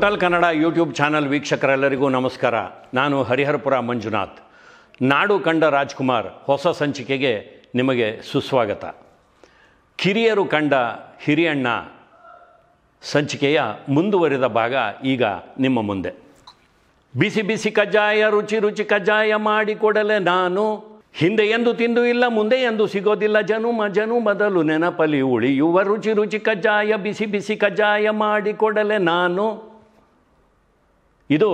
Total Kannada YouTube channel ವೀಕ್ಷಕರೆಲ್ಲರಿಗೂ ನಮಸ್ಕಾರ. ನಾನು ಹರಿಹರಪುರ ಮಂಜುನಾಥ್. ನಾಡು ಕಂಡ ರಾಜ್ಕುಮಾರ್ ಹೊಸ ಸಂಚಿಕೆಗೆ ನಿಮಗೆ ಸುಸ್ವಾಗತ. ಕಿರಿಯರು ಕಂಡ ಹಿರಿಯಣ್ಣ ಸಂಚಿಕೆಯ ಮುಂದುವರಿದ ಭಾಗ ಈಗ ನಿಮ್ಮ ಮುಂದೆ. ಬಿಸಿ ಬಿಸಿ ಕಜ್ಜಾಯ, ರುಚಿ ರುಚಿ ಕಜ್ಜಾಯ ಮಾಡಿಕೊಡಲೆ ನಾನು. ಹಿಂದೆ ಎಂದು ತಿಂದು ಇಲ್ಲ, ಮುಂದೆ ಎಂದು ಸಿಗೋದಿಲ್ಲ. ಜನುಮ ಜನುಮದಲು ನೆನಪಲಿ ಉಳಿಯುವ ರುಚಿ ರುಚಿ ಕಜ್ಜಾಯ, ಬಿಸಿ ಬಿಸಿ ಕಜ್ಜಾಯ ಮಾಡಿಕೊಡಲೆ ನಾನು. ಇದು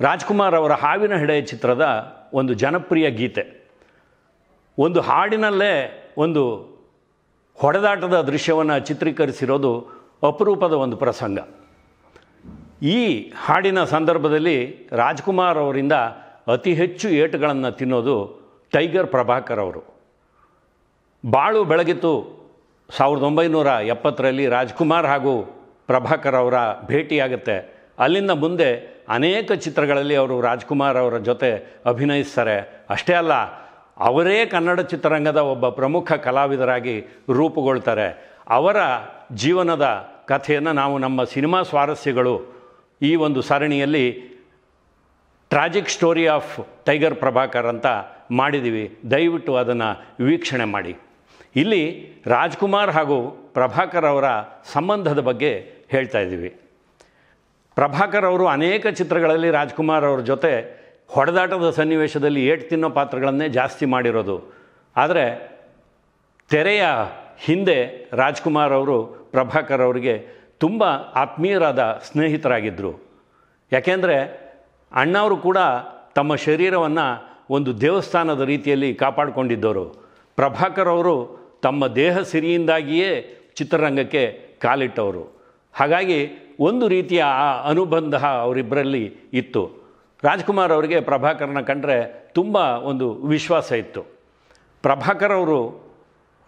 ರಾಜ್ಕುಮಾರ್ ಅವರ ಹಾವಿನ ಹೆಡೆ ಚಿತ್ರದ ಒಂದು ಜನಪ್ರಿಯ ಗೀತೆ. ಒಂದು ಹಾಡಿನಲ್ಲೇ ಒಂದು ಹೊಡೆದಾಟದ ದೃಶ್ಯವನ್ನು ಚಿತ್ರೀಕರಿಸಿರೋದು ಅಪರೂಪದ ಒಂದು ಪ್ರಸಂಗ. ಈ ಹಾಡಿನ ಸಂದರ್ಭದಲ್ಲಿ ರಾಜ್ಕುಮಾರ್ ಅವರಿಂದ ಅತಿ ಹೆಚ್ಚು ಏಟುಗಳನ್ನು ತಿನ್ನೋದು ಟೈಗರ್ ಪ್ರಭಾಕರ್ ಅವರು. ಬಾಳು ಬೆಳಗಿತು ಸಾವಿರದ ಒಂಬೈನೂರ ಎಪ್ಪತ್ತರಲ್ಲಿ ರಾಜ್ಕುಮಾರ್ ಹಾಗೂ ಪ್ರಭಾಕರ್ ಅವರ ಭೇಟಿಯಾಗುತ್ತೆ. ಅಲ್ಲಿಂದ ಮುಂದೆ ಅನೇಕ ಚಿತ್ರಗಳಲ್ಲಿ ಅವರು ರಾಜ್ಕುಮಾರ್ ಅವರ ಜೊತೆ ಅಭಿನಯಿಸ್ತಾರೆ. ಅಷ್ಟೇ ಅಲ್ಲ, ಅವರೇ ಕನ್ನಡ ಚಿತ್ರರಂಗದ ಒಬ್ಬ ಪ್ರಮುಖ ಕಲಾವಿದರಾಗಿ ರೂಪುಗೊಳ್ತಾರೆ. ಅವರ ಜೀವನದ ಕಥೆಯನ್ನು ನಾವು ನಮ್ಮ ಸಿನಿಮಾ ಸ್ವಾರಸ್ಯಗಳು ಈ ಒಂದು ಸರಣಿಯಲ್ಲಿ tragic story of tiger Prabhakar ಅಂತ ಮಾಡಿದ್ದೀವಿ ದಯವಿಟ್ಟು ಅದನ್ನು ವೀಕ್ಷಣೆ ಮಾಡಿ. ಇಲ್ಲಿ ರಾಜ್ಕುಮಾರ್ ಹಾಗೂ ಪ್ರಭಾಕರ್ ಅವರ ಸಂಬಂಧದ ಬಗ್ಗೆ ಹೇಳ್ತಾ ಇದ್ದೀವಿ. ಪ್ರಭಾಕರ್ ಅವರು ಅನೇಕ ಚಿತ್ರಗಳಲ್ಲಿ ರಾಜ್ಕುಮಾರ್ ಅವ್ರ ಜೊತೆ ಹೊಡೆದಾಟದ ಸನ್ನಿವೇಶದಲ್ಲಿ ಏಟು ತಿನ್ನೋ ಪಾತ್ರಗಳನ್ನೇ ಜಾಸ್ತಿ ಮಾಡಿರೋದು. ಆದರೆ ತೆರೆಯ ಹಿಂದೆ ರಾಜ್ಕುಮಾರ್ ಅವರು ಪ್ರಭಾಕರ್ ಅವರಿಗೆ ತುಂಬ ಆತ್ಮೀಯರಾದ ಸ್ನೇಹಿತರಾಗಿದ್ದರು ಯಾಕೆಂದರೆ ಅಣ್ಣವರು ಕೂಡ ತಮ್ಮ ಶರೀರವನ್ನು ಒಂದು ದೇವಸ್ಥಾನದ ರೀತಿಯಲ್ಲಿ ಕಾಪಾಡಿಕೊಂಡಿದ್ದವರು ಪ್ರಭಾಕರ್ ಅವರು ತಮ್ಮ ದೇಹ ಸಿರಿಯಿಂದಾಗಿಯೇ ಚಿತ್ರರಂಗಕ್ಕೆ ಕಾಲಿಟ್ಟವರು. ಹಾಗಾಗಿ ಒಂದು ರೀತಿಯ ಅನುಬಂಧ ಅವರಿಬ್ಬರಲ್ಲಿ ಇತ್ತು. ರಾಜ್ಕುಮಾರ್ ಅವರಿಗೆ ಪ್ರಭಾಕರ್ನ ಕಂಡ್ರೆ ತುಂಬ ಒಂದು ವಿಶ್ವಾಸ ಇತ್ತು. ಪ್ರಭಾಕರ್ ಅವರು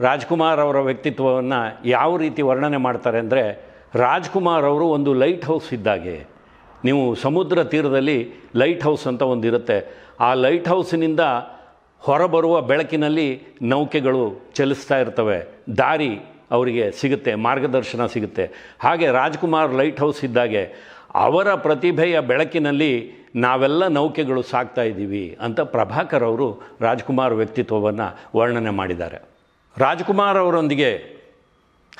ರಾಜ್ಕುಮಾರ್ ಅವರ ವ್ಯಕ್ತಿತ್ವವನ್ನು ಯಾವ ರೀತಿ ವರ್ಣನೆ ಮಾಡ್ತಾರೆ ಅಂದರೆ, ರಾಜ್ಕುಮಾರ್ ಅವರು ಒಂದು ಲೈಟ್ ಹೌಸ್ ಇದ್ದಾಗೆ. ನೀವು ಸಮುದ್ರ ತೀರದಲ್ಲಿ ಲೈಟ್ ಹೌಸ್ ಅಂತ ಒಂದಿರುತ್ತೆ ಆ ಲೈಟ್ ಹೌಸಿನಿಂದ ಹೊರಬರುವ ಬೆಳಕಿನಲ್ಲಿ ನೌಕೆಗಳು ಚಲಿಸ್ತಾ ಇರ್ತವೆ. ದಾರಿ ಅವರಿಗೆ ಸಿಗುತ್ತೆ, ಮಾರ್ಗದರ್ಶನ ಸಿಗುತ್ತೆ. ಹಾಗೆ ರಾಜ್ಕುಮಾರ್ ಲೈಟ್ ಹೌಸ್ ಇದ್ದಾಗೆ ಅವರ ಪ್ರತಿಭೆಯ ಬೆಳಕಿನಲ್ಲಿ ನಾವೆಲ್ಲ ನೌಕೆಗಳು ಸಾಕ್ತಾ ಇದ್ದೀವಿ ಅಂತ ಪ್ರಭಾಕರ್ ಅವರು ರಾಜ್ಕುಮಾರ್ ವ್ಯಕ್ತಿತ್ವವನ್ನು ವರ್ಣನೆ ಮಾಡಿದ್ದಾರೆ. ರಾಜ್ಕುಮಾರ್ ಅವರೊಂದಿಗೆ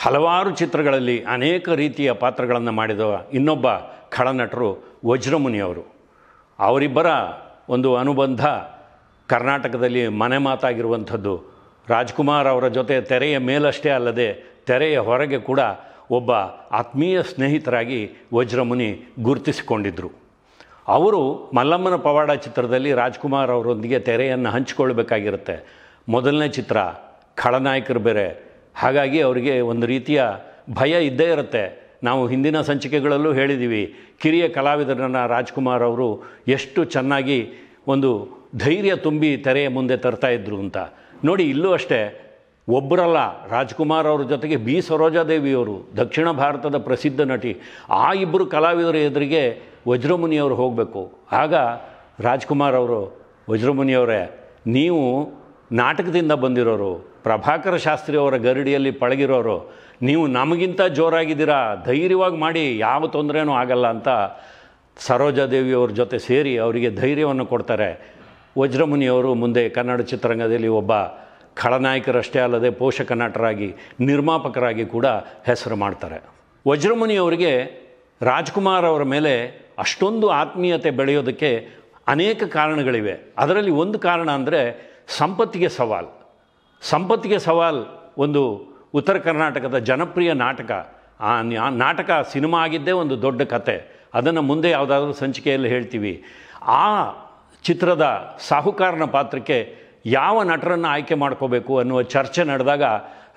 ಹಲವಾರು ಚಿತ್ರಗಳಲ್ಲಿ ಅನೇಕ ರೀತಿಯ ಪಾತ್ರಗಳನ್ನು ಮಾಡಿದ ಇನ್ನೊಬ್ಬ ಖಳನಟರು ವಜ್ರಮುನಿಯವರು ಅವರಿಬ್ಬರ ಒಂದು ಅನುಬಂಧ ಕರ್ನಾಟಕದಲ್ಲಿ ಮನೆ ಮಾತಾಗಿರುವಂಥದ್ದು ರಾಜ್ಕುಮಾರ್ ಅವರ ಜೊತೆ ತೆರೆಯ ಮೇಲಷ್ಟೇ ಅಲ್ಲದೆ ತೆರೆಯ ಹೊರಗೆ ಕೂಡ ಒಬ್ಬ ಆತ್ಮೀಯ ಸ್ನೇಹಿತರಾಗಿ ವಜ್ರಮುನಿ ಗುರುತಿಸಿಕೊಂಡಿದ್ದರು ಅವರು ಮಲ್ಲಮ್ಮನ ಪವಾಡ ಚಿತ್ರದಲ್ಲಿ ರಾಜ್ಕುಮಾರ್ ಅವರೊಂದಿಗೆ ತೆರೆಯನ್ನು ಹಂಚಿಕೊಳ್ಬೇಕಾಗಿರುತ್ತೆ ಮೊದಲನೇ ಚಿತ್ರ ಖಳನಾಯಕರು ಬೇರೆ. ಹಾಗಾಗಿ ಅವರಿಗೆ ಒಂದು ರೀತಿಯ ಭಯ ಇದ್ದೇ ಇರುತ್ತೆ. ನಾವು ಹಿಂದಿನ ಸಂಚಿಕೆಗಳಲ್ಲೂ ಹೇಳಿದ್ದೀವಿ ಕಿರಿಯ ಕಲಾವಿದರನ್ನು ರಾಜ್ಕುಮಾರ್ ಅವರು ಎಷ್ಟು ಚೆನ್ನಾಗಿ ಒಂದು ಧೈರ್ಯ ತುಂಬಿ ತೆರೆಯ ಮುಂದೆ ತರ್ತಾ ಇದ್ರು ಅಂತ. ನೋಡಿ, ಇಲ್ಲೂ ಅಷ್ಟೇ ಒಬ್ಬರಲ್ಲ ರಾಜ್ಕುಮಾರ್ ಅವ್ರ ಜೊತೆಗೆ ಬಿ. ಸರೋಜಾದೇವಿಯವರು, ದಕ್ಷಿಣ ಭಾರತದ ಪ್ರಸಿದ್ಧ ನಟಿ, ಆ ಇಬ್ಬರು ಕಲಾವಿದರ ಎದುರಿಗೆ ವಜ್ರಮುನಿಯವರು ಹೋಗಬೇಕು. ಆಗ ರಾಜ್ಕುಮಾರ್ ಅವರು, ವಜ್ರಮುನಿಯವರೇ, ನೀವು ನಾಟಕದಿಂದ ಬಂದಿರೋರು, ಪ್ರಭಾಕರ ಶಾಸ್ತ್ರಿ ಅವರ ಗರಡಿಯಲ್ಲಿ ಪಳಗಿರೋರು, ನೀವು ನಮಗಿಂತ ಜೋರಾಗಿದ್ದೀರಾ, ಧೈರ್ಯವಾಗಿ ಮಾಡಿ, ಯಾವ ತೊಂದರೆನೂ ಆಗಲ್ಲ ಅಂತ ಸರೋಜಾದೇವಿಯವ್ರ ಜೊತೆ ಸೇರಿ ಅವರಿಗೆ ಧೈರ್ಯವನ್ನು ಕೊಡ್ತಾರೆ. ವಜ್ರಮುನಿಯವರು ಮುಂದೆ ಕನ್ನಡ ಚಿತ್ರರಂಗದಲ್ಲಿ ಒಬ್ಬ ಖಳನಾಯಕರಷ್ಟೇ ಅಲ್ಲದೆ ಪೋಷಕ ನಟರಾಗಿ, ನಿರ್ಮಾಪಕರಾಗಿ ಕೂಡ ಹೆಸರು ಮಾಡ್ತಾರೆ. ವಜ್ರಮುನಿಯವರಿಗೆ ರಾಜ್ಕುಮಾರ್ ಅವರ ಮೇಲೆ ಅಷ್ಟೊಂದು ಆತ್ಮೀಯತೆ ಬೆಳೆಯೋದಕ್ಕೆ ಅನೇಕ ಕಾರಣಗಳಿವೆ. ಅದರಲ್ಲಿ ಒಂದು ಕಾರಣ ಅಂದರೆ ಸಂಪತ್ತಿಗೆ ಸವಾಲ್. ಸಂಪತ್ತಿಗೆ ಸವಾಲ್ ಒಂದು ಉತ್ತರ ಕರ್ನಾಟಕದ ಜನಪ್ರಿಯ ನಾಟಕ. ಆ ನಾಟಕ ಸಿನಿಮಾ ಆಗಿದ್ದೇ ಒಂದು ದೊಡ್ಡ ಕತೆ. ಅದನ್ನು ಮುಂದೆ ಯಾವುದಾದ್ರೂ ಸಂಚಿಕೆಯಲ್ಲಿ ಹೇಳ್ತೀವಿ. ಆ ಚಿತ್ರದ ಸಾಹುಕಾರನ ಪಾತ್ರಕ್ಕೆ ಯಾವ ನಟರನ್ನು ಆಯ್ಕೆ ಮಾಡ್ಕೋಬೇಕು ಅನ್ನುವ ಚರ್ಚೆ ನಡೆದಾಗ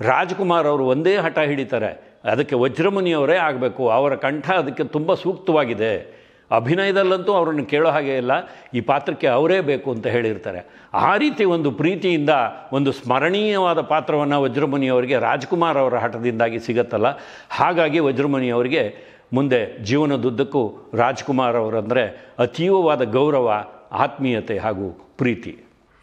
ರಾಜ್ಕುಮಾರ್ ಅವರು ಒಂದೇ ಹಠ ಹಿಡಿತಾರೆ. ಅದಕ್ಕೆ ವಜ್ರಮುನಿಯವರೇ ಆಗಬೇಕು. ಅವರ ಕಂಠ ಅದಕ್ಕೆ ತುಂಬ ಸೂಕ್ತವಾಗಿದೆ. ಅಭಿನಯದಲ್ಲಂತೂ ಅವರನ್ನು ಕೇಳೋ ಹಾಗೆ ಇಲ್ಲ. ಈ ಪಾತ್ರಕ್ಕೆ ಅವರೇ ಬೇಕು ಅಂತ ಹೇಳಿರ್ತಾರೆ. ಆ ರೀತಿ ಒಂದು ಪ್ರೀತಿಯಿಂದ ಒಂದು ಸ್ಮರಣೀಯವಾದ ಪಾತ್ರವನ್ನು ವಜ್ರಮುನಿಯವರಿಗೆ, ರಾಜ್ಕುಮಾರ್ ಅವರ ಹಠದಿಂದಾಗಿ ಸಿಗತ್ತಲ್ಲ. ಹಾಗಾಗಿ ವಜ್ರಮುನಿಯವರಿಗೆ ಮುಂದೆ ಜೀವನದುದ್ದಕ್ಕೂ ರಾಜ್ಕುಮಾರ್ ಅವರಂದರೆ ಅತೀವವಾದ ಗೌರವ ಆತ್ಮೀಯತೆ ಹಾಗೂ ಪ್ರೀತಿ.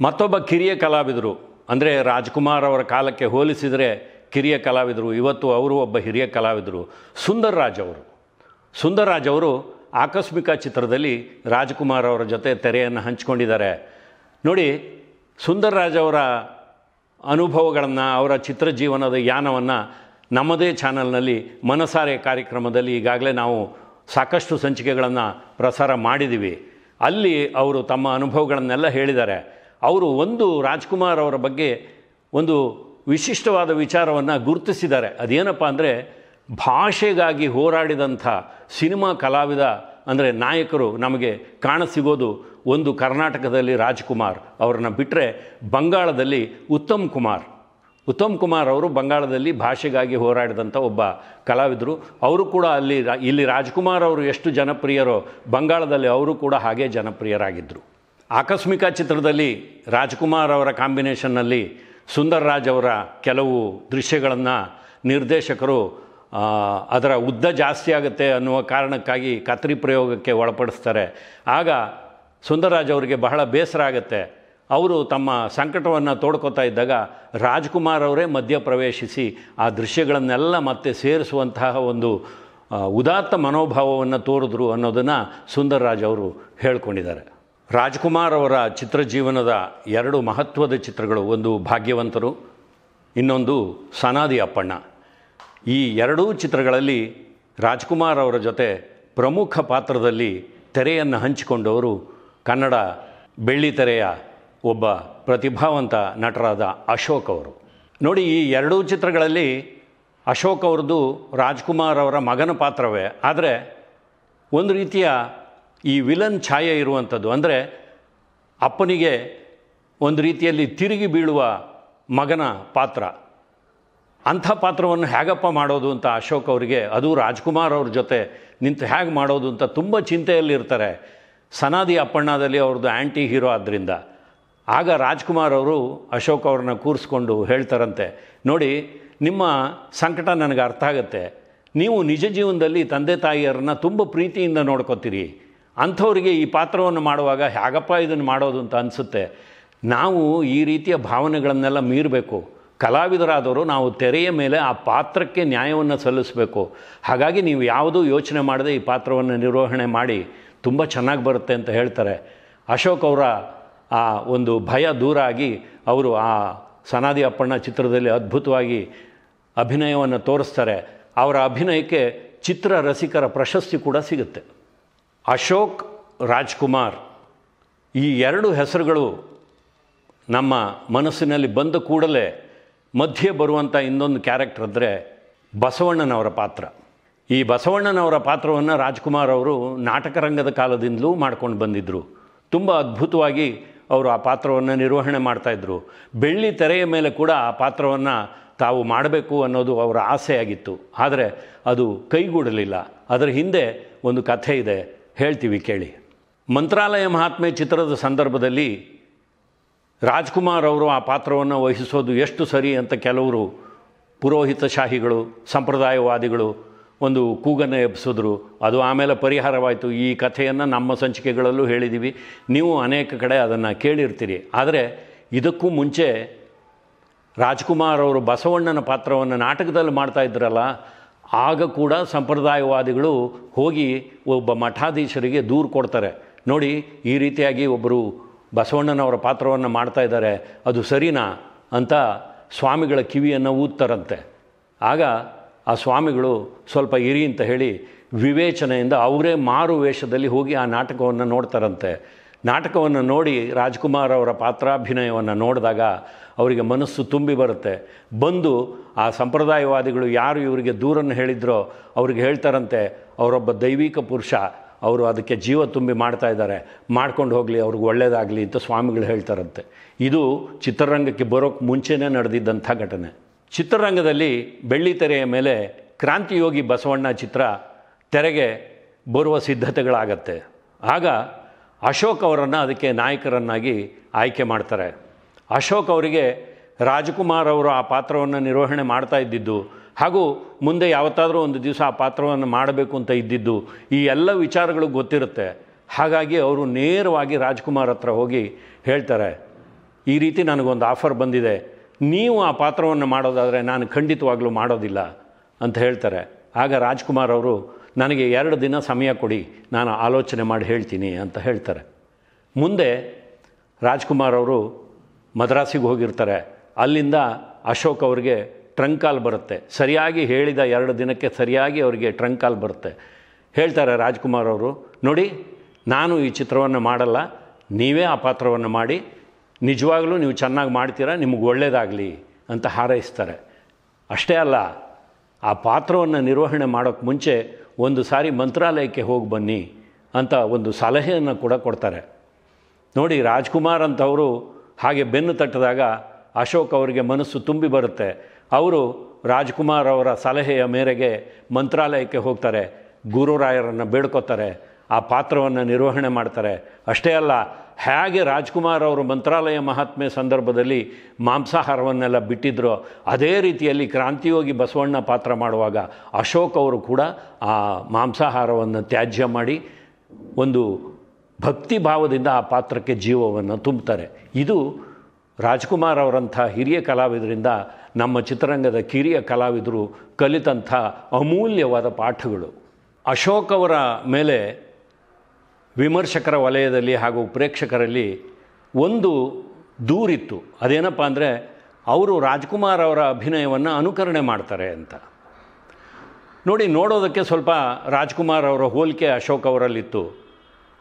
ಮತ್ತೊಬ್ಬ ಕಿರಿಯ ಕಲಾವಿದರು, ಅಂದರೆ ರಾಜ್ಕುಮಾರ್ ಅವರ ಕಾಲಕ್ಕೆ ಹೋಲಿಸಿದರೆ ಕಿರಿಯ ಕಲಾವಿದರು, ಇವತ್ತು ಅವರು ಒಬ್ಬ ಹಿರಿಯ ಕಲಾವಿದರು, ಸುಂದರ್ ರಾಜ್ ಅವರು. ಸುಂದರ್ ರಾಜ್ ಅವರು ಆಕಸ್ಮಿಕ ಚಿತ್ರದಲ್ಲಿ ರಾಜ್ಕುಮಾರ್ ಅವರ ಜೊತೆ ತೆರೆಯನ್ನು ಹಂಚಿಕೊಂಡಿದ್ದಾರೆ. ನೋಡಿ, ಸುಂದರ್ ರಾಜ್ ಅವರ ಅನುಭವಗಳನ್ನು, ಅವರ ಚಿತ್ರ ಜೀವನದ ಯಾನವನ್ನು ನಮ್ಮದೇ ಚಾನಲ್ನಲ್ಲಿ ಮನಸಾರೆ ಕಾರ್ಯಕ್ರಮದಲ್ಲಿ ಈಗಾಗಲೇ ನಾವು ಸಾಕಷ್ಟು ಸಂಚಿಕೆಗಳನ್ನು ಪ್ರಸಾರ ಮಾಡಿದ್ದೀವಿ. ಅಲ್ಲಿ ಅವರು ತಮ್ಮ ಅನುಭವಗಳನ್ನೆಲ್ಲ ಹೇಳಿದ್ದಾರೆ. ಅವರು ಒಂದು ರಾಜ್ಕುಮಾರ್ ಅವರ ಬಗ್ಗೆ ಒಂದು ವಿಶಿಷ್ಟವಾದ ವಿಚಾರವನ್ನು ಗುರುತಿಸಿದ್ದಾರೆ. ಅದೇನಪ್ಪ ಅಂದರೆ, ಭಾಷೆಗಾಗಿ ಹೋರಾಡಿದಂಥ ಸಿನಿಮಾ ಕಲಾವಿದ ಅಂದರೆ ನಾಯಕರು ನಮಗೆ ಕಾಣಸಿಗೋದು ಒಂದು ಕರ್ನಾಟಕದಲ್ಲಿ ರಾಜ್ಕುಮಾರ್ ಅವರನ್ನು ಬಿಟ್ಟರೆ ಬಂಗಾಳದಲ್ಲಿ ಉತ್ತಮ್ ಕುಮಾರ್. ಉತ್ತಮ್ ಕುಮಾರ್ ಅವರು ಬಂಗಾಳದಲ್ಲಿ ಭಾಷೆಗಾಗಿ ಹೋರಾಡಿದಂಥ ಒಬ್ಬ ಕಲಾವಿದರು. ಅವರು ಕೂಡ ಅಲ್ಲಿ ಇಲ್ಲಿ ರಾಜ್ಕುಮಾರ್ ಅವರು ಎಷ್ಟು ಜನಪ್ರಿಯರೋ ಬಂಗಾಳದಲ್ಲಿ ಅವರು ಕೂಡ ಹಾಗೇ ಜನಪ್ರಿಯರಾಗಿದ್ದರು ಆಕಸ್ಮಿಕ ಚಿತ್ರದಲ್ಲಿ ರಾಜ್ಕುಮಾರ್ ಅವರ ಕಾಂಬಿನೇಷನ್ನಲ್ಲಿ ಸುಂದರ್ ರಾಜ್ ಅವರ ಕೆಲವು ದೃಶ್ಯಗಳನ್ನು ನಿರ್ದೇಶಕರು ಅದರ ಉದ್ದ ಜಾಸ್ತಿ ಆಗುತ್ತೆ ಅನ್ನುವ ಕಾರಣಕ್ಕಾಗಿ ಕತ್ರಿ ಪ್ರಯೋಗಕ್ಕೆ ಒಳಪಡಿಸ್ತಾರೆ. ಆಗ ಸುಂದರರಾಜ್ ಅವರಿಗೆ ಬಹಳ ಬೇಸರ ಆಗುತ್ತೆ. ಅವರು ತಮ್ಮ ಸಂಕಟವನ್ನು ತೋಡ್ಕೋತಾ ಇದ್ದಾಗ ರಾಜ್ಕುಮಾರ್ ಅವರೇ ಮಧ್ಯ ಪ್ರವೇಶಿಸಿ ಆ ದೃಶ್ಯಗಳನ್ನೆಲ್ಲ ಮತ್ತೆ ಸೇರಿಸುವಂತಹ ಒಂದು ಉದಾತ್ತ ಮನೋಭಾವವನ್ನು ತೋರಿದ್ರು ಅನ್ನೋದನ್ನು ಸುಂದರರಾಜ್ ಅವರು ಹೇಳ್ಕೊಂಡಿದ್ದಾರೆ. ರಾಜ್ಕುಮಾರ್ ಅವರ ಚಿತ್ರಜೀವನದ ಎರಡು ಮಹತ್ವದ ಚಿತ್ರಗಳು, ಒಂದು ಭಾಗ್ಯವಂತರು, ಇನ್ನೊಂದು ಸನಾದಿ ಅಪ್ಪಣ್ಣ. ಈ ಎರಡೂ ಚಿತ್ರಗಳಲ್ಲಿ ರಾಜ್ಕುಮಾರ್ ಅವರ ಜೊತೆ ಪ್ರಮುಖ ಪಾತ್ರದಲ್ಲಿ ತೆರೆಯನ್ನು ಹಂಚಿಕೊಂಡವರು ಕನ್ನಡ ಬೆಳ್ಳಿತೆರೆಯ ಒಬ್ಬ ಪ್ರತಿಭಾವಂತ ನಟರಾದ ಅಶೋಕ್ ಅವರು. ನೋಡಿ, ಈ ಎರಡೂ ಚಿತ್ರಗಳಲ್ಲಿ ಅಶೋಕ್ ಅವ್ರದ್ದು ರಾಜ್ಕುಮಾರ್ ಅವರ ಮಗನ ಪಾತ್ರವೇ. ಆದರೆ ಒಂದು ರೀತಿಯ ಈ ವಿಲನ್ ಛಾಯೆ ಇರುವಂಥದ್ದು. ಅಂದರೆ ಅಪ್ಪನಿಗೆ ಒಂದು ರೀತಿಯಲ್ಲಿ ತಿರುಗಿ ಬೀಳುವ ಮಗನ ಪಾತ್ರ. ಅಂಥ ಪಾತ್ರವನ್ನು ಹೇಗಪ್ಪ ಮಾಡೋದು ಅಂತ ಅಶೋಕ್ ಅವರಿಗೆ, ಅದು ರಾಜ್ಕುಮಾರ್ ಅವ್ರ ಜೊತೆ ನಿಂತು ಹೇಗೆ ಮಾಡೋದು ಅಂತ ತುಂಬ ಚಿಂತೆಯಲ್ಲಿರ್ತಾರೆ. ಸನಾದಿ ಅಪ್ಪಣ್ಣದಲ್ಲಿ ಅವ್ರದ್ದು ಆ್ಯಂಟಿ ಹೀರೋ ಆದ್ದರಿಂದ ಆಗ ರಾಜ್ಕುಮಾರ್ ಅವರು ಅಶೋಕ್ ಅವ್ರನ್ನ ಕೂರಿಸ್ಕೊಂಡು ಹೇಳ್ತಾರಂತೆ, ನೋಡಿ, ನಿಮ್ಮ ಸಂಕಟ ನನಗೆ ಅರ್ಥ ಆಗುತ್ತೆ. ನೀವು ನಿಜ ಜೀವನದಲ್ಲಿ ತಂದೆ ತಾಯಿಯರನ್ನ ತುಂಬ ಪ್ರೀತಿಯಿಂದ ನೋಡ್ಕೋತೀರಿ. ಅಂಥವರಿಗೆ ಈ ಪಾತ್ರವನ್ನು ಮಾಡುವಾಗ ಹೇಗಪ್ಪ ಇದನ್ನು ಮಾಡೋದು ಅಂತ ಅನಿಸುತ್ತೆ. ನಾವು ಈ ರೀತಿಯ ಭಾವನೆಗಳನ್ನೆಲ್ಲ ಮೀರಬೇಕು. ಕಲಾವಿದರಾದವರು ನಾವು ತೆರೆಯ ಮೇಲೆ ಆ ಪಾತ್ರಕ್ಕೆ ನ್ಯಾಯವನ್ನು ಸಲ್ಲಿಸಬೇಕು. ಹಾಗಾಗಿ ನೀವು ಯಾವುದೂ ಯೋಚನೆ ಮಾಡದೆ ಈ ಪಾತ್ರವನ್ನು ನಿರ್ವಹಣೆ ಮಾಡಿ, ತುಂಬ ಚೆನ್ನಾಗಿ ಬರುತ್ತೆ ಅಂತ ಹೇಳ್ತಾರೆ. ಅಶೋಕ್ ಅವರ ಆ ಒಂದು ಭಯ ದೂರ ಆಗಿ ಅವರು ಆ ಸನಾದಿ ಅಪ್ಪಣ್ಣ ಚಿತ್ರದಲ್ಲಿ ಅದ್ಭುತವಾಗಿ ಅಭಿನಯವನ್ನು ತೋರಿಸ್ತಾರೆ. ಅವರ ಅಭಿನಯಕ್ಕೆ ಚಿತ್ರ ರಸಿಕರ ಪ್ರಶಸ್ತಿ ಕೂಡ ಸಿಗುತ್ತೆ. ಅಶೋಕ್ ರಾಜ್ಕುಮಾರ್ ಈ ಎರಡು ಹೆಸರುಗಳು ನಮ್ಮ ಮನಸ್ಸಿನಲ್ಲಿ ಬಂದ ಕೂಡಲೇ ಮಧ್ಯೆ ಬರುವಂಥ ಇನ್ನೊಂದು ಕ್ಯಾರೆಕ್ಟರ್ ಅಂದರೆ ಬಸವಣ್ಣನವರ ಪಾತ್ರ. ಈ ಬಸವಣ್ಣನವರ ಪಾತ್ರವನ್ನು ರಾಜ್ಕುಮಾರ್ ಅವರು ನಾಟಕ ರಂಗದ ಕಾಲದಿಂದಲೂ ಮಾಡ್ಕೊಂಡು ಬಂದಿದ್ದರು ತುಂಬ ಅದ್ಭುತವಾಗಿ ಅವರು ಆ ಪಾತ್ರವನ್ನು ನಿರ್ವಹಣೆ ಮಾಡ್ತಾಯಿದ್ರು ಬೆಳ್ಳಿ ತೆರೆಯ ಮೇಲೆ ಕೂಡ ಆ ಪಾತ್ರವನ್ನು ತಾವು ಮಾಡಬೇಕು ಅನ್ನೋದು ಅವರ ಆಸೆಯಾಗಿತ್ತು ಆದರೆ ಅದು ಕೈಗೂಡಲಿಲ್ಲ. ಅದರ ಹಿಂದೆ ಒಂದು ಕಥೆ ಇದೆ. ಹೇಳ್ತೀವಿ ಕೇಳಿ. ಮಂತ್ರಾಲಯ ಮಹಾತ್ಮೆ ಚಿತ್ರದ ಸಂದರ್ಭದಲ್ಲಿ ರಾಜ್ಕುಮಾರ್ ಅವರು ಆ ಪಾತ್ರವನ್ನು ವಹಿಸೋದು ಎಷ್ಟು ಸರಿ ಅಂತ ಕೆಲವರು ಪುರೋಹಿತಶಾಹಿಗಳು, ಸಂಪ್ರದಾಯವಾದಿಗಳು ಒಂದು ಕೂಗನ್ನು ಎಬ್ಸಿದ್ರು, ಅದು ಆಮೇಲೆ ಪರಿಹಾರವಾಯಿತು. ಈ ಕಥೆಯನ್ನು ನಮ್ಮ ಸಂಚಿಕೆಗಳಲ್ಲೂ ಹೇಳಿದ್ದೀವಿ ನೀವು ಅನೇಕ ಕಡೆ ಅದನ್ನು ಕೇಳಿರ್ತೀರಿ. ಆದರೆ ಇದಕ್ಕೂ ಮುಂಚೆ ರಾಜ್ಕುಮಾರ್ ಅವರು ಬಸವಣ್ಣನ ಪಾತ್ರವನ್ನು ನಾಟಕದಲ್ಲಿ ಮಾಡ್ತಾ ಇದ್ರಲ್ಲ, ಆಗ ಕೂಡ ಸಂಪ್ರದಾಯವಾದಿಗಳು ಹೋಗಿ ಒಬ್ಬ ಮಠಾಧೀಶರಿಗೆ ದೂರು ಕೊಡ್ತಾರೆ. ನೋಡಿ, ಈ ರೀತಿಯಾಗಿ ಒಬ್ಬರು ಬಸವಣ್ಣನವರ ಪಾತ್ರವನ್ನು ಮಾಡ್ತಾ ಇದ್ದಾರೆ, ಅದು ಸರಿನಾ ಅಂತ ಸ್ವಾಮಿಗಳ ಕಿವಿಯನ್ನು ಊದ್ತಾರಂತೆ. ಆಗ ಆ ಸ್ವಾಮಿಗಳು ಸ್ವಲ್ಪ ಇರಿ ಅಂತ ಹೇಳಿ ವಿವೇಚನೆಯಿಂದ ಅವರೇ ಮಾರು ವೇಷದಲ್ಲಿ ಹೋಗಿ ಆ ನಾಟಕವನ್ನು ನೋಡ್ತಾರಂತೆ. ನಾಟಕವನ್ನು ನೋಡಿ ರಾಜ್ಕುಮಾರ್ ಅವರ ಪಾತ್ರಾಭಿನಯವನ್ನು ನೋಡಿದಾಗ ಅವರಿಗೆ ಮನಸ್ಸು ತುಂಬಿ ಬರುತ್ತೆ. ಬಂದು ಆ ಸಂಪ್ರದಾಯವಾದಿಗಳು ಯಾರು ಇವರಿಗೆ ದೂರನ್ನು ಹೇಳಿದ್ರೋ ಅವ್ರಿಗೆ ಹೇಳ್ತಾರಂತೆ, ಅವರೊಬ್ಬ ದೈವಿಕ ಪುರುಷ, ಅವರು ಅದಕ್ಕೆ ಜೀವ ತುಂಬಿ ಮಾಡ್ತಾ ಇದ್ದಾರೆ. ಮಾಡ್ಕೊಂಡು ಹೋಗಲಿ, ಅವ್ರಿಗೆ ಒಳ್ಳೆಯದಾಗಲಿ ಅಂತ ಸ್ವಾಮಿಗಳು ಹೇಳ್ತಾರಂತೆ. ಇದು ಚಿತ್ರರಂಗಕ್ಕೆ ಬರೋಕ್ಕೆ ಮುಂಚೆನೇ ನಡೆದಿದ್ದಂಥ ಘಟನೆ. ಚಿತ್ರರಂಗದಲ್ಲಿ ಬೆಳ್ಳಿ ತೆರೆಯ ಮೇಲೆ ಕ್ರಾಂತಿಯೋಗಿ ಬಸವಣ್ಣ ಚಿತ್ರ ತೆರೆಗೆ ಬರುವ ಸಿದ್ಧತೆಗಳಾಗತ್ತೆ. ಆಗ ಅಶೋಕ್ ಅವರನ್ನು ಅದಕ್ಕೆ ನಾಯಕರನ್ನಾಗಿ ಆಯ್ಕೆ ಮಾಡ್ತಾರೆ. ಅಶೋಕ್ ಅವರಿಗೆ ರಾಜ್ಕುಮಾರ್ ಅವರು ಆ ಪಾತ್ರವನ್ನು ನಿರ್ವಹಣೆ ಮಾಡ್ತಾ ಇದ್ದಿದ್ದು ಹಾಗೂ ಮುಂದೆ ಯಾವತ್ತಾದರೂ ಒಂದು ದಿವಸ ಆ ಪಾತ್ರವನ್ನು ಮಾಡಬೇಕು ಅಂತ ಇದ್ದಿದ್ದು ಈ ಎಲ್ಲ ವಿಚಾರಗಳು ಗೊತ್ತಿರುತ್ತೆ. ಹಾಗಾಗಿ ಅವರು ನೇರವಾಗಿ ರಾಜ್ಕುಮಾರ್ ಹತ್ರ ಹೋಗಿ ಹೇಳ್ತಾರೆ, ಈ ರೀತಿ ನನಗೊಂದು ಆಫರ್ ಬಂದಿದೆ. ನೀವು ಆ ಪಾತ್ರವನ್ನು ಮಾಡೋದಾದರೆ ನಾನು ಖಂಡಿತವಾಗ್ಲೂ ಮಾಡೋದಿಲ್ಲ ಅಂತ ಹೇಳ್ತಾರೆ. ಆಗ ರಾಜ್ಕುಮಾರ್ ಅವರು, ನನಗೆ ಎರಡು ದಿನ ಸಮಯ ಕೊಡಿ, ನಾನು ಆಲೋಚನೆ ಮಾಡಿ ಹೇಳ್ತೀನಿ ಅಂತ ಹೇಳ್ತಾರೆ. ಮುಂದೆ ರಾಜ್ಕುಮಾರ್ ಅವರು ಮದ್ರಾಸಿಗೆ ಹೋಗಿರ್ತಾರೆ. ಅಲ್ಲಿಂದ ಅಶೋಕ್ ಅವರಿಗೆ ಟ್ರಂಕಾಲ್ ಕಾಲ್ ಬರುತ್ತೆ. ಸರಿಯಾಗಿ ಹೇಳಿದ ಎರಡು ದಿನಕ್ಕೆ ಸರಿಯಾಗಿ ಅವರಿಗೆ ಟ್ರಂಕಾಲ್ ಕಾಲ್ ಬರುತ್ತೆ. ಹೇಳ್ತಾರೆ ರಾಜ್ಕುಮಾರ್ ಅವರು, ನೋಡಿ, ನಾನು ಈ ಚಿತ್ರವನ್ನು ಮಾಡಲ್ಲ, ನೀವೇ ಆ ಪಾತ್ರವನ್ನು ಮಾಡಿ ನಿಜವಾಗಲೂ ನೀವು ಚೆನ್ನಾಗಿ ಮಾಡ್ತೀರಾ? ನಿಮಗೆ ಒಳ್ಳೆಯದಾಗಲಿ ಅಂತ ಹಾರೈಸ್ತಾರೆ. ಅಷ್ಟೇ ಅಲ್ಲ, ಆ ಪಾತ್ರವನ್ನು ನಿರ್ವಹಣೆ ಮಾಡೋಕ್ಕೆ ಮುಂಚೆ ಒಂದು ಸಾರಿ ಮಂತ್ರಾಲಯಕ್ಕೆ ಹೋಗಿ ಬನ್ನಿ ಅಂತ ಒಂದು ಸಲಹೆಯನ್ನು ಕೂಡ ಕೊಡ್ತಾರೆ. ನೋಡಿ, ರಾಜ್ಕುಮಾರ್ ಅಂತವರು ಹಾಗೆ ಬೆನ್ನು ತಟ್ಟಿದಾಗ ಅಶೋಕ್ ಅವರಿಗೆ ಮನಸ್ಸು ತುಂಬಿ ಬರುತ್ತೆ. ಅವರು ರಾಜ್ಕುಮಾರ್ ಅವರ ಸಲಹೆಯ ಮೇರೆಗೆ ಮಂತ್ರಾಲಯಕ್ಕೆ ಹೋಗ್ತಾರೆ. ಗುರುರಾಯರನ್ನು ಬೇಡ್ಕೋತಾರೆ. ಆ ಪಾತ್ರವನ್ನು ನಿರ್ವಹಣೆ ಮಾಡ್ತಾರೆ. ಅಷ್ಟೇ ಅಲ್ಲ ಹೇಗೆ ರಾಜ್ಕುಮಾರ್ ಅವರು ಮಂತ್ರಾಲಯ ಮಹಾತ್ಮೆ ಸಂದರ್ಭದಲ್ಲಿ ಮಾಂಸಾಹಾರವನ್ನೆಲ್ಲ ಬಿಟ್ಟಿದ್ರೋ ಅದೇ ರೀತಿಯಲ್ಲಿ ಕ್ರಾಂತಿಯೋಗಿ ಬಸವಣ್ಣ ಪಾತ್ರ ಮಾಡುವಾಗ ಅಶೋಕ್ ಅವರು ಕೂಡ ಆ ಮಾಂಸಾಹಾರವನ್ನು ತ್ಯಾಜ್ಯ ಮಾಡಿ ಒಂದು ಭಕ್ತಿ ಭಾವದಿಂದ ಆ ಪಾತ್ರಕ್ಕೆ ಜೀವವನ್ನು ತುಂಬುತ್ತಾರೆ ಇದು ರಾಜ್ಕುಮಾರ್ ಅವರಂಥ ಹಿರಿಯ ಕಲಾವಿದರಿಂದ ನಮ್ಮ ಚಿತ್ರರಂಗದ ಕಿರಿಯ ಕಲಾವಿದರು ಕಲಿತಂಥ ಅಮೂಲ್ಯವಾದ ಪಾಠಗಳು. ಅಶೋಕ್ ಅವರ ಮೇಲೆ ವಿಮರ್ಶಕರ ವಲಯದಲ್ಲಿ ಹಾಗೂ ಪ್ರೇಕ್ಷಕರಲ್ಲಿ ಒಂದು ದೂರಿತ್ತು. ಅದೇನಪ್ಪ ಅಂದರೆ ಅವರು ರಾಜ್ಕುಮಾರ್ ಅವರ ಅಭಿನಯವನ್ನು ಅನುಕರಣೆ ಮಾಡ್ತಾರೆ ಅಂತ. ನೋಡಿ, ನೋಡೋದಕ್ಕೆ ಸ್ವಲ್ಪ ರಾಜ್ಕುಮಾರ್ ಅವರ ಹೋಲಿಕೆ ಅಶೋಕ್ ಅವರಲ್ಲಿತ್ತು.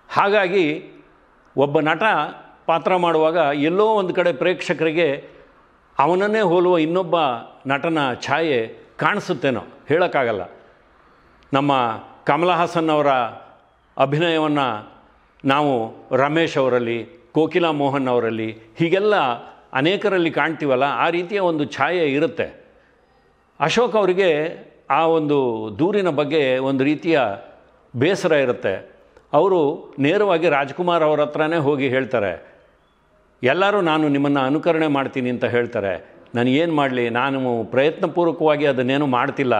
ಹಾಗಾಗಿ ಒಬ್ಬ ನಟ ಪಾತ್ರ ಮಾಡುವಾಗ ಎಲ್ಲೋ ಒಂದು ಕಡೆ ಪ್ರೇಕ್ಷಕರಿಗೆ ಅವನನ್ನೇ ಹೋಲುವ ಇನ್ನೊಬ್ಬ ನಟನ ಛಾಯೆ ಕಾಣಿಸುತ್ತೇನೋ ಹೇಳೋಕ್ಕಾಗಲ್ಲ. ನಮ್ಮ ಕಮಲ ಹಾಸನ್ ಅವರ ಅಭಿನಯವನ್ನು ನಾವು ರಮೇಶ್ ಅವರಲ್ಲಿ, ಕೋಕಿಲಾ ಮೋಹನ್ ಅವರಲ್ಲಿ, ಹೀಗೆಲ್ಲ ಅನೇಕರಲ್ಲಿ ಕಾಣ್ತೀವಲ್ಲ, ಆ ರೀತಿಯ ಒಂದು ಛಾಯೆ ಇರುತ್ತೆ. ಅಶೋಕ್ ಅವರಿಗೆ ಆ ಒಂದು ದೂರಿನ ಬಗ್ಗೆ ಒಂದು ರೀತಿಯ ಬೇಸರ ಇರುತ್ತೆ. ಅವರು ನೇರವಾಗಿ ರಾಜ್ಕುಮಾರ್ ಅವರ ಹತ್ರನೇ ಹೋಗಿ ಹೇಳ್ತಾರೆ, ಎಲ್ಲರೂ ನಾನು ನಿಮ್ಮನ್ನು ಅನುಕರಣೆ ಮಾಡ್ತೀನಿ ಅಂತ ಹೇಳ್ತಾರೆ. ನಾನು ಏನು ಮಾಡಲಿ? ನಾನು ಪ್ರಯತ್ನಪೂರ್ವಕವಾಗಿ ಅದನ್ನೇನು ಮಾಡ್ತಿಲ್ಲ.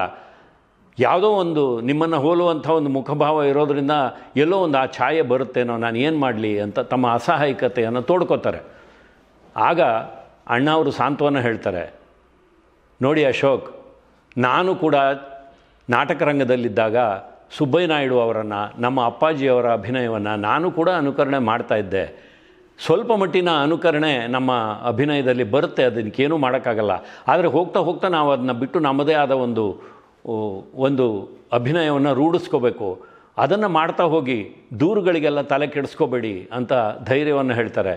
ಯಾವುದೋ ಒಂದು ನಿಮ್ಮನ್ನು ಹೋಲುವಂಥ ಒಂದು ಮುಖಭಾವ ಇರೋದರಿಂದ ಎಲ್ಲೋ ಒಂದು ಆ ಛಾಯೆ ಬರುತ್ತೇನೋ, ನಾನು ಏನು ಮಾಡಲಿ ಅಂತ ತಮ್ಮ ಅಸಹಾಯಕತೆಯನ್ನು ತೋಡ್ಕೋತಾರೆ. ಆಗ ಅಣ್ಣ ಅವರು ಸಾಂತ್ವನ ಹೇಳ್ತಾರೆ, ನೋಡಿ ಅಶೋಕ್, ನಾನು ಕೂಡ ನಾಟಕ ರಂಗದಲ್ಲಿದ್ದಾಗ ಸುಬ್ಬಯ್ಯ ನಾಯ್ಡು ಅವರನ್ನು, ನಮ್ಮ ಅಪ್ಪಾಜಿಯವರ ಅಭಿನಯವನ್ನು ನಾನು ಕೂಡ ಅನುಕರಣೆ ಮಾಡ್ತಾ ಇದ್ದೆ. ಸ್ವಲ್ಪ ಮಟ್ಟಿನ ಅನುಕರಣೆ ನಮ್ಮ ಅಭಿನಯದಲ್ಲಿ ಬರುತ್ತೆ ಅದಕ್ಕೇನೂ ಮಾಡೋಕ್ಕಾಗಲ್ಲ. ಆದರೆ ಹೋಗ್ತಾ ಹೋಗ್ತಾ ನಾವು ಅದನ್ನ ಬಿಟ್ಟು ನಮ್ಮದೇ ಆದ ಒಂದು ಒಂದು ಅಭಿನಯವನ್ನು ರೂಢಿಸ್ಕೋಬೇಕು. ಅದನ್ನು ಮಾಡ್ತಾ ಹೋಗಿ ದೂರುಗಳಿಗೆಲ್ಲ ತಲೆ ಕೆಡಿಸ್ಕೋಬೇಡಿ ಅಂತ ಧೈರ್ಯವನ್ನು ಹೇಳ್ತಾರೆ.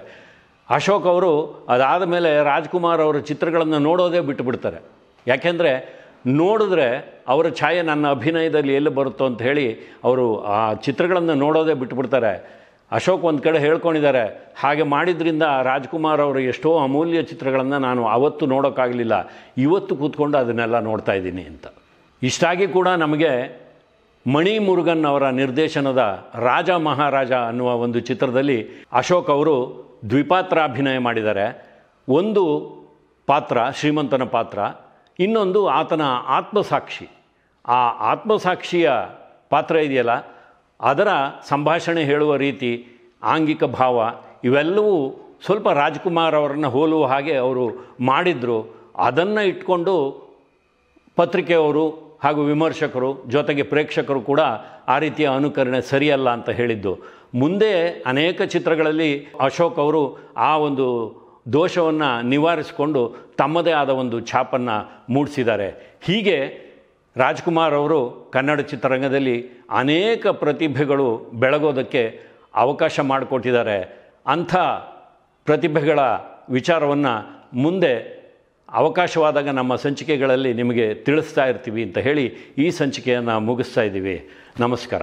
ಅಶೋಕ್ ಅವರು ಅದಾದ ಮೇಲೆ ರಾಜ್ಕುಮಾರ್ ಅವರ ಚಿತ್ರಗಳನ್ನು ನೋಡೋದೇ ಬಿಟ್ಟುಬಿಡ್ತಾರೆ ಯಾಕೆಂದರೆ ನೋಡಿದ್ರೆ ಅವರ ಛಾಯೆ ನನ್ನ ಅಭಿನಯದಲ್ಲಿ ಎಲ್ಲಿ ಬರುತ್ತೋ ಅಂತ ಹೇಳಿ ಅವರು ಆ ಚಿತ್ರಗಳನ್ನು ನೋಡೋದೇ ಬಿಟ್ಟುಬಿಡ್ತಾರೆ ಅಶೋಕ್ ಒಂದು ಕಡೆ ಹೇಳ್ಕೊಂಡಿದ್ದಾರೆ, ಹಾಗೆ ಮಾಡಿದ್ರಿಂದ ರಾಜ್ಕುಮಾರ್ ಅವರು ಎಷ್ಟೋ ಅಮೂಲ್ಯ ಚಿತ್ರಗಳನ್ನು ನಾನು ಅವತ್ತು ನೋಡೋಕ್ಕಾಗಲಿಲ್ಲ ಇವತ್ತು ಕೂತ್ಕೊಂಡು ಅದನ್ನೆಲ್ಲ ನೋಡ್ತಾ ಇದ್ದೀನಿ ಅಂತ. ಇಷ್ಟಾಗಿ ಕೂಡ ನಮಗೆ ಮಣಿ ಮುರುಗನ್ ಅವರ ನಿರ್ದೇಶನದ ರಾಜ ಮಹಾರಾಜ ಅನ್ನುವ ಒಂದು ಚಿತ್ರದಲ್ಲಿ ಅಶೋಕ್ ಅವರು ದ್ವಿಪಾತ್ರ ಅಭಿನಯ ಮಾಡಿದ್ದಾರೆ. ಒಂದು ಪಾತ್ರ, ಶ್ರೀಮಂತನ ಪಾತ್ರ, ಇನ್ನೊಂದು ಆತನ ಆತ್ಮಸಾಕ್ಷಿ. ಆ ಆತ್ಮಸಾಕ್ಷಿಯ ಪಾತ್ರ ಇದೆಯಲ್ಲ, ಅದರ ಸಂಭಾಷಣೆ ಹೇಳುವ ರೀತಿ, ಆಂಗಿಕ ಭಾವ, ಇವೆಲ್ಲವೂ ಸ್ವಲ್ಪ ರಾಜ್ಕುಮಾರ್ ಅವರನ್ನು ಹೋಲುವ ಹಾಗೆ ಅವರು ಮಾಡಿದರು. ಅದನ್ನು ಇಟ್ಕೊಂಡು ಪತ್ರಿಕೆಯವರು ಹಾಗೂ ವಿಮರ್ಶಕರು, ಜೊತೆಗೆ ಪ್ರೇಕ್ಷಕರು ಕೂಡ ಆ ರೀತಿಯ ಅನುಕರಣೆ ಸರಿಯಲ್ಲ ಅಂತ ಹೇಳಿದ್ದು. ಮುಂದೆ ಅನೇಕ ಚಿತ್ರಗಳಲ್ಲಿ ಅಶೋಕ್ ಅವರು ಆ ಒಂದು ದೋಷವನ್ನು ನಿವಾರಿಸಿಕೊಂಡು ತಮ್ಮದೇ ಆದ ಒಂದು ಛಾಪನ್ನು ಮೂಡಿಸಿದ್ದಾರೆ. ಹೀಗೆ ರಾಜ್ಕುಮಾರ್ ಅವರು ಕನ್ನಡ ಚಿತ್ರರಂಗದಲ್ಲಿ ಅನೇಕ ಪ್ರತಿಭೆಗಳು ಬೆಳಗೋದಕ್ಕೆ ಅವಕಾಶ ಮಾಡಿಕೊಟ್ಟಿದ್ದಾರೆ. ಅಂಥ ಪ್ರತಿಭೆಗಳ ವಿಚಾರವನ್ನು ಮುಂದೆ ಅವಕಾಶವಾದಾಗ ನಮ್ಮ ಸಂಚಿಕೆಗಳಲ್ಲಿ ನಿಮಗೆ ತಿಳಿಸ್ತಾ ಇರ್ತೀವಿ ಅಂತ ಹೇಳಿ ಈ ಸಂಚಿಕೆಯನ್ನು ಮುಗಿಸ್ತಾ ಇದ್ದೀವಿ. ನಮಸ್ಕಾರ.